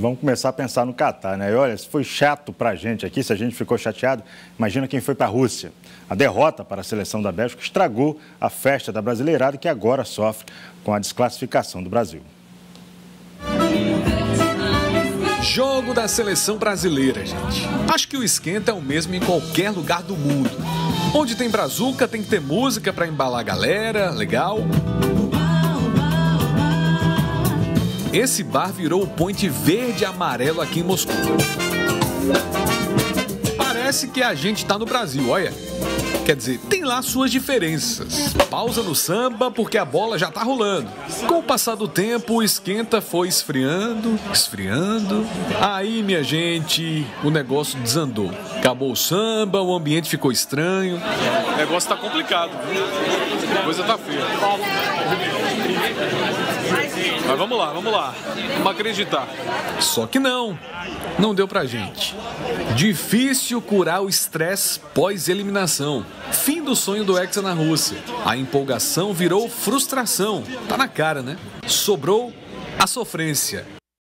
Vamos começar a pensar no Catar, né? E olha, se foi chato para a gente aqui, se a gente ficou chateado, imagina quem foi para a Rússia. A derrota para a seleção da Bélgica estragou a festa da brasileirada que agora sofre com a desclassificação do Brasil. Jogo da seleção brasileira, gente. Acho que o esquenta é o mesmo em qualquer lugar do mundo. Onde tem brazuca, tem que ter música para embalar a galera, legal? Esse bar virou o point verde e amarelo aqui em Moscou. Parece que a gente tá no Brasil, olha. Quer dizer, tem lá suas diferenças. Pausa no samba porque a bola já tá rolando. Com o passar do tempo, o esquenta foi esfriando, esfriando. Aí, minha gente, o negócio desandou. Acabou o samba, o ambiente ficou estranho. O negócio tá complicado? A coisa tá feia. Mas vamos lá, vamos lá. Vamos acreditar. Só que não. Não deu pra gente. Difícil curar o estresse pós-eliminação. Fim do sonho do Hexa na Rússia. A empolgação virou frustração. Tá na cara, né? Sobrou a sofrência.